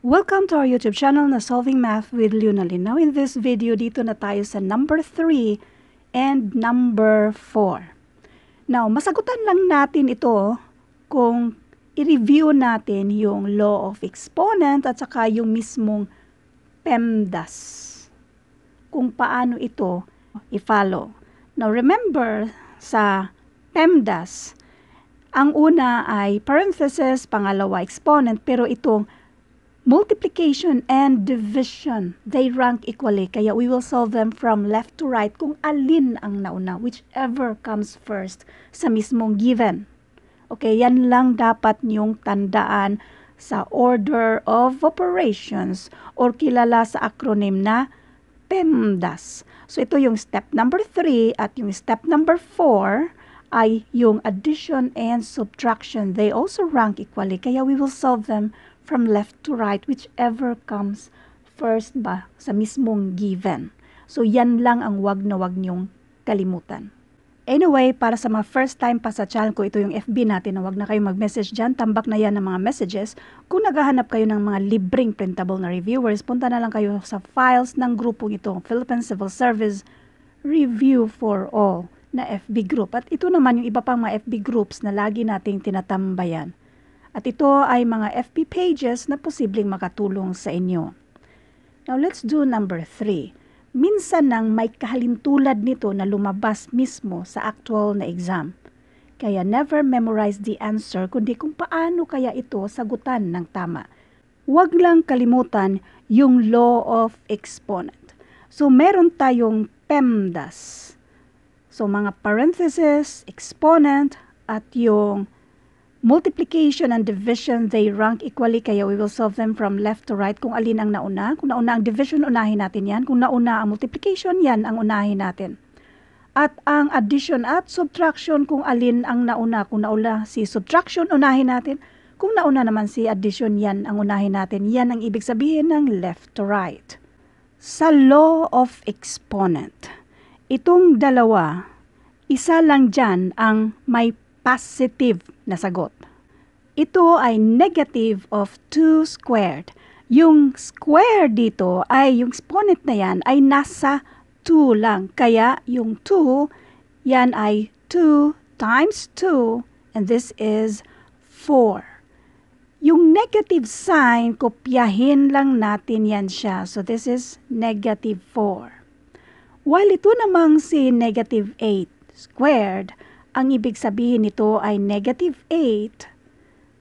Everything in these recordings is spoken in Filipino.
Welcome to our YouTube channel na Solving Math with Lunalyn. Now in this video, dito na tayo sa number 3 and number 4. Now, masagutan lang natin ito kung i-review natin yung law of exponent at saka yung mismong PEMDAS. Kung paano ito i-follow. Now, remember sa PEMDAS, ang una ay parenthesis, pangalawa exponent, pero itong multiplication and division, they rank equally. Kaya we will solve them from left to right kung alin ang nauna, whichever comes first sa mismong given. Okay, yan lang dapat niyong tandaan sa order of operations or kilala sa acronym na PEMDAS. So ito yung step number 3 at yung step number 4 ay yung addition and subtraction. They also rank equally. Kaya we will solve them from left to right, whichever comes first ba sa mismong given. So, yan lang ang wag na wag niyong kalimutan. Anyway, para sa mga first time pa sa channel ko, ito yung FB natin na wag na kayo mag-message dyan. Tambak na yan ng mga messages. Kung naghahanap kayo ng mga libreng printable na reviewers, punta na lang kayo sa files ng grupong ito, Philippine Civil Service Review for All na FB group. At ito naman yung iba pang mga FB groups na lagi nating tinatambayan. At ito ay mga FB pages na posibleng makatulong sa inyo. Now let's do number 3. Minsan nang may kahalintulad nito na lumabas mismo sa actual na exam. Kaya never memorize the answer kundi kung paano kaya ito sagutan ng tama. Huwag lang kalimutan yung law of exponent. So meron tayong PEMDAS. So mga parenthesis, exponent, at yung multiplication and division, they rank equally, kaya we will solve them from left to right kung alin ang nauna. Kung nauna ang division, unahin natin yan. Kung nauna ang multiplication, yan ang unahin natin. At ang addition at subtraction, kung alin ang nauna. Kung nauna si subtraction, unahin natin. Kung nauna naman si addition, yan ang unahin natin. Yan ang ibig sabihin ng left to right. Sa law of exponent, itong dalawa, isa lang dyan ang may positive na sagot. Ito ay negative of 2 squared. Yung square dito ay, yung exponent na yan ay nasa 2 lang. Kaya yung 2, yan ay 2 times 2 and this is 4. Yung negative sign, kopyahin lang natin yan siya. So this is negative 4. While ito namang si negative 8 squared, ang ibig sabihin nito ay negative 8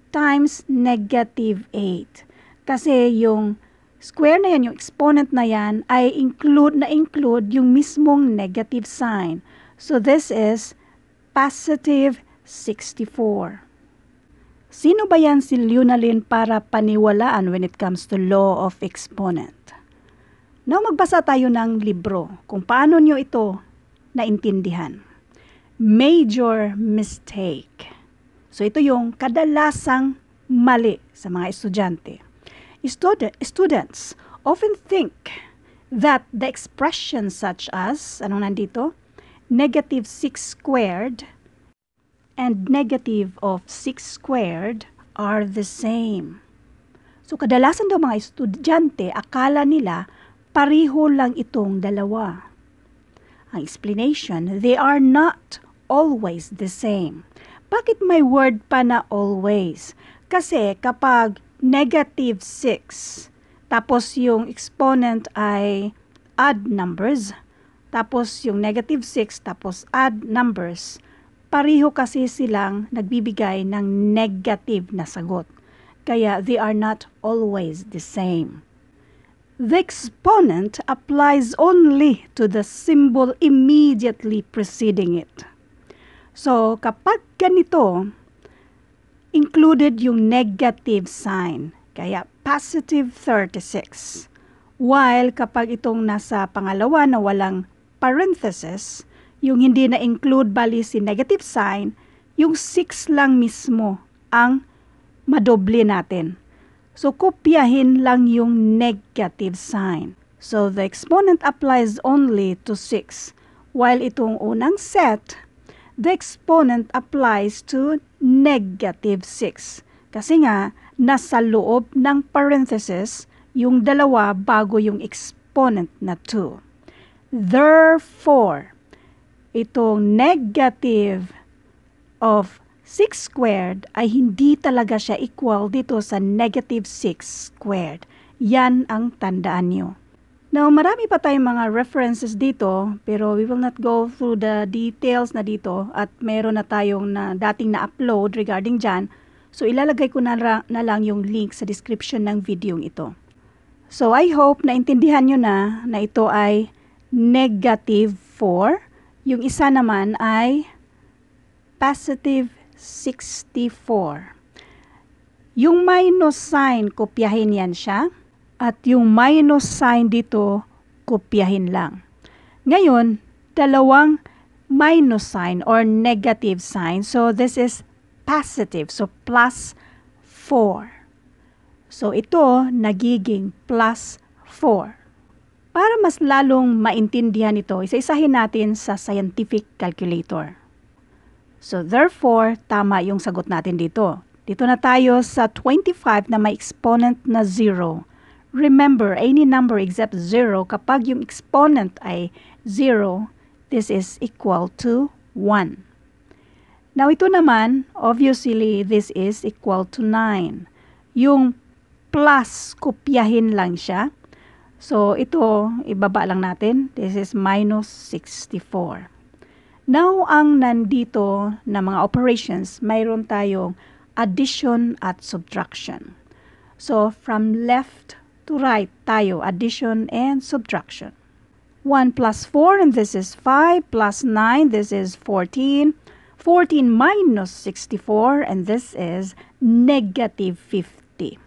times negative 8. Kasi yung square na yan, yung exponent na yan, ay include na include yung mismong negative sign. So this is positive 64. Sino ba yan si Lunalyn para paniwalaan when it comes to law of exponent? Now magbasa tayo ng libro kung paano nyo ito naintindihan major mistake. So ito yung kadalasang mali sa mga estudyante. Student, students often think that the expressions such as, ano nandito? Negative 6 squared and negative of 6 squared are the same. So kadalasan daw mga estudyante, akala nila pariho lang itong dalawa. Ang explanation, they are not always the same. Bakit may word pa na always? Kasi kapag negative 6, tapos yung exponent ay odd numbers, tapos yung negative 6, tapos odd numbers, pariho kasi silang nagbibigay ng negative na sagot. Kaya they are not always the same. The exponent applies only to the symbol immediately preceding it. So, kapag ganito, included yung negative sign. Kaya, positive 36. While kapag itong nasa pangalawa na walang parenthesis, yung hindi na include bali si negative sign, yung 6 lang mismo ang madoble natin. So, kopyahin lang yung negative sign. So, the exponent applies only to 6. While itong unang set, the exponent applies to negative 6. Kasi nga, nasa loob ng parenthesis yung dalawa bago yung exponent na 2. Therefore, itong negative of 6 squared ay hindi talaga siya equal dito sa negative 6 squared. Yan ang tandaan nyo. Now, marami pa tayong mga references dito, pero we will not go through the details na dito at meron na tayong na dating na-upload regarding dyan. So, ilalagay ko na, na lang yung link sa description ng video ito. So, I hope na intindihan nyo na na ito ay negative 4. Yung isa naman ay positive 64. Yung minus sign, kopyahin yan siya. At yung minus sign dito, kopyahin lang. Ngayon, dalawang minus sign or negative sign. So, this is positive. So, plus 4. So, ito nagiging plus 4. Para mas lalong maintindihan ito, isa-isahin natin sa scientific calculator. So, therefore, tama yung sagot natin dito. Dito na tayo sa 25 na may exponent na 0. Remember, any number except 0, kapag yung exponent ay 0, this is equal to 1. Now, ito naman, obviously, this is equal to 9. Yung plus, kopyahin lang siya. So, ito, ibaba lang natin. This is minus 64. Now, ang nandito na mga operations, mayroon tayong addition at subtraction. So, from left to right tayo, addition and subtraction. 1 plus 4, and this is 5, plus 9, this is 14. 14 minus 64, and this is negative 50.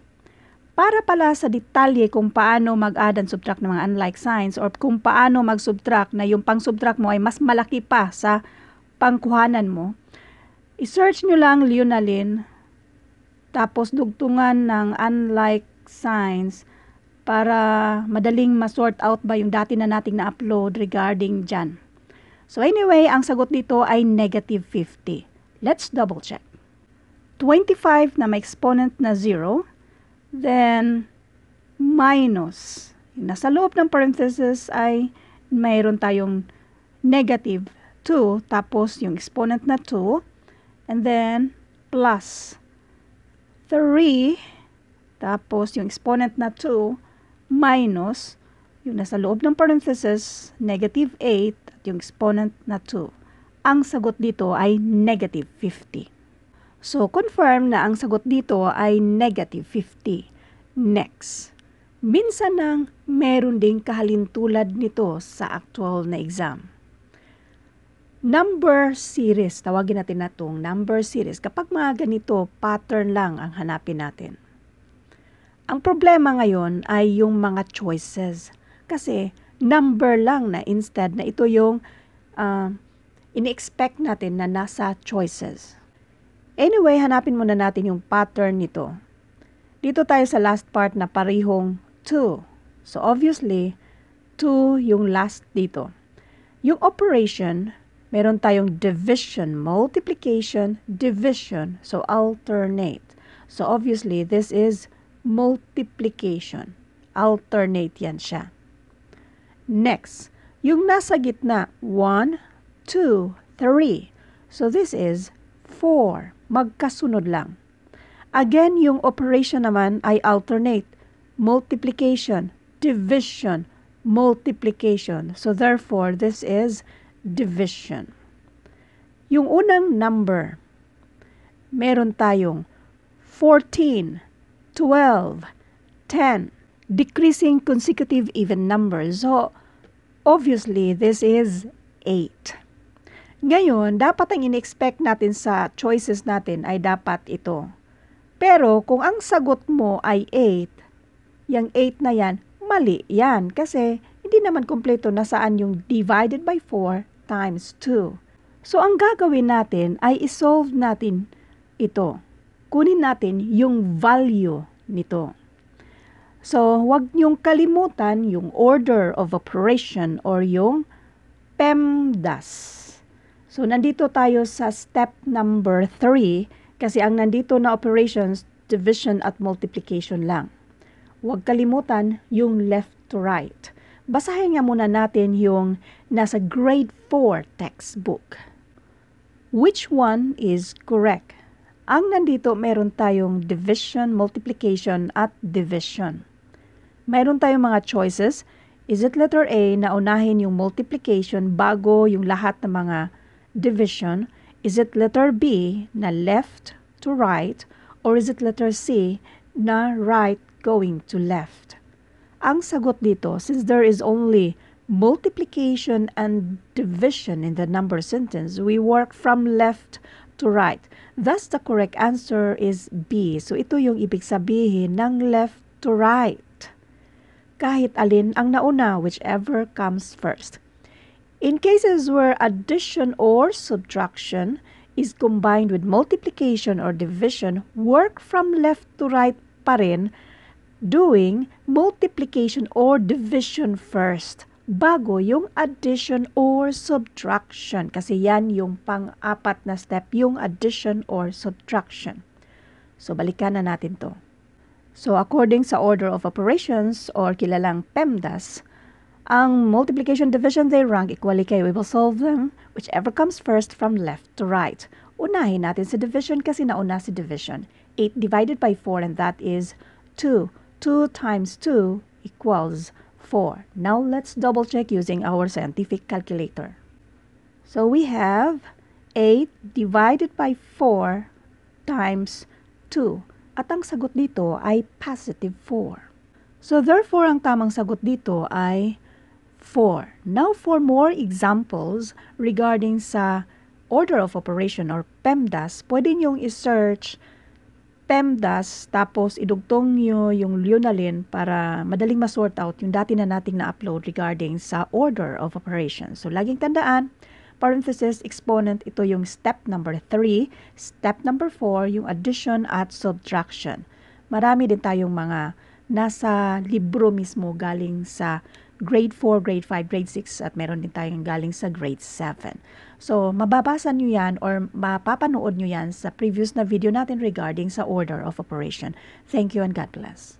Para pala sa detalye kung paano mag-add and subtract ng mga unlike signs or kung paano mag-subtract na yung pang-subtract mo ay mas malaki pa sa pangkuhanan mo, i-search nyo lang Leonalin, tapos dugtungan ng unlike signs para madaling ma-sort out ba yung dati na nating na-upload regarding dyan. So anyway, ang sagot dito ay negative 50. Let's double check. 25 na may exponent na 0, then minus. Nasa loob ng parenthesis ay mayroon tayong negative 2, tapos yung exponent na 2, and then plus 3, tapos yung exponent na 2, minus yung nasa loob ng parenthesis, negative 8 at yung exponent na 2. Ang sagot dito ay negative 50. So, confirm na ang sagot dito ay negative 50. Next. Minsan nang meron ding kahalintulad nito sa actual na exam. Number series, tawagin natin na itong number series. Kapag mga ganito, pattern lang ang hanapin natin. Ang problema ngayon ay yung mga choices. Kasi number lang na instead na ito yung uh, ini-expect natin na nasa choices. Anyway, hanapin muna natin yung pattern nito. Dito tayo sa last part na parihong 2. So obviously, 2 yung last dito. Yung operation, meron tayong division, multiplication, division. So alternate. So obviously, this is multiplication. Alternate yan siya. Next, yung nasa gitna, 1, 2, 3. So this is 4. Magkasunod lang. Again, yung operation naman ay alternate. Multiplication, division, multiplication. So therefore, this is division. Yung unang number, meron tayong 14, 12, 10, decreasing consecutive even numbers. So, obviously, this is 8. Ngayon, dapat ang in-expect natin sa choices natin ay dapat ito. Pero kung ang sagot mo ay 8, yung 8 na yan, mali yan. Kasi hindi naman kompleto na saan yung divided by 4 times 2. So, ang gagawin natin ay isolve natin ito kunin natin yung value nito. So, huwag niyong kalimutan yung order of operation or yung PEMDAS. So, nandito tayo sa step number 3 kasi ang nandito na operations, division at multiplication lang. Huwag kalimutan yung left to right. Basahin nga muna natin yung nasa grade 4 textbook. Which one is correct? Ang nandito, meron tayong division, multiplication, at division. Meron tayong mga choices. Is it letter A na unahin yung multiplication bago yung lahat ng mga division? Is it letter B na left to right? Or is it letter C na right going to left? Ang sagot dito, since there is only multiplication and division in the number sentence, we work from left to right. Thus, the correct answer is B. So, ito yung ibig sabihin ng left to right. Kahit alin ang nauna, whichever comes first. In cases where addition or subtraction is combined with multiplication or division, work from left to right pa rin, doing multiplication or division first bago yung addition or subtraction. Kasi yan yung pang-apat na step, yung addition or subtraction. So, balikan na natin to. So, according sa order of operations or kilalang PEMDAS, ang multiplication division they rank equally kay we will solve them whichever comes first from left to right. Unahin natin sa division kasi nauna si division. 8 divided by 4 and that is 2. 2 times 2 equals 4. Now let's double check using our scientific calculator. So we have 8 divided by 4 times 2. At ang sagot dito ay positive 4. So therefore, ang tamang sagot dito ay 4. Now for more examples regarding sa order of operation or PEMDAS, pwede niyong i-search PEMDAS tapos idugtong nyo yung Lunalin para madaling ma-sort out yung dati na nating na-upload regarding sa order of operation. So laging tandaan, parenthesis, exponent, ito yung step number 3. Step number 4, yung addition at subtraction. Marami din tayong mga nasa libro mismo galing sa grade 4, grade 5, grade 6 at meron din tayong galing sa grade 7. So, mababasa nyo yan or mapapanood nyo yan sa previous na video natin regarding sa order of operation. Thank you and God bless.